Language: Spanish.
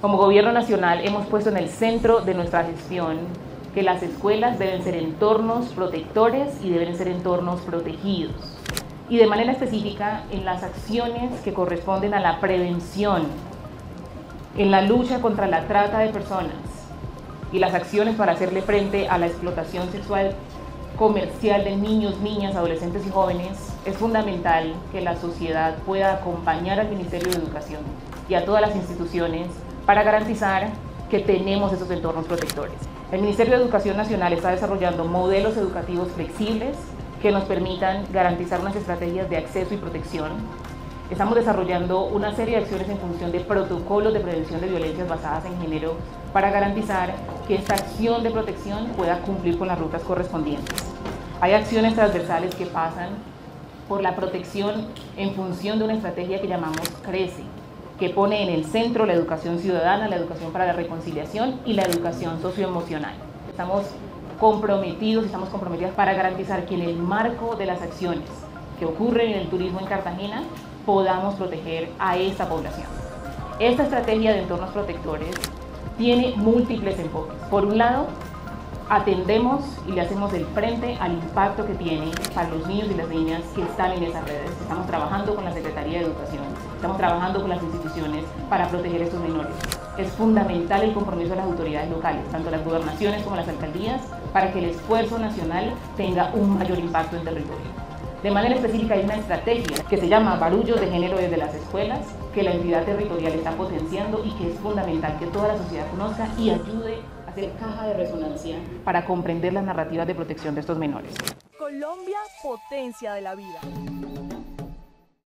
Como gobierno nacional hemos puesto en el centro de nuestra gestión que las escuelas deben ser entornos protectores y deben ser entornos protegidos. Y de manera específica en las acciones que corresponden a la prevención, en la lucha contra la trata de personas y las acciones para hacerle frente a la explotación sexual comercial de niños, niñas, adolescentes y jóvenes, es fundamental que la sociedad pueda acompañar al Ministerio de Educación y a todas las instituciones para garantizar que tenemos esos entornos protectores. El Ministerio de Educación Nacional está desarrollando modelos educativos flexibles que nos permitan garantizar unas estrategias de acceso y protección. Estamos desarrollando una serie de acciones en función de protocolos de prevención de violencias basadas en género para garantizar que esta acción de protección pueda cumplir con las rutas correspondientes. Hay acciones transversales que pasan por la protección en función de una estrategia que llamamos CRECE, que pone en el centro la educación ciudadana, la educación para la reconciliación y la educación socioemocional. Estamos comprometidos, estamos comprometidas para garantizar que en el marco de las acciones que ocurren en el turismo en Cartagena podamos proteger a esta población. Esta estrategia de entornos protectores tiene múltiples enfoques. Por un lado, atendemos y le hacemos el frente al impacto que tiene para los niños y las niñas que están en esas redes. Estamos trabajando con la Secretaría de Educación, estamos trabajando con las instituciones para proteger a estos menores. Es fundamental el compromiso de las autoridades locales, tanto las gobernaciones como las alcaldías, para que el esfuerzo nacional tenga un mayor impacto en territorio. De manera específica hay una estrategia que se llama Barullos de Género desde las escuelas, que la entidad territorial está potenciando y que es fundamental que toda la sociedad conozca y ayude hacer caja de resonancia para comprender las narrativas de protección de estos menores. Colombia, potencia de la vida.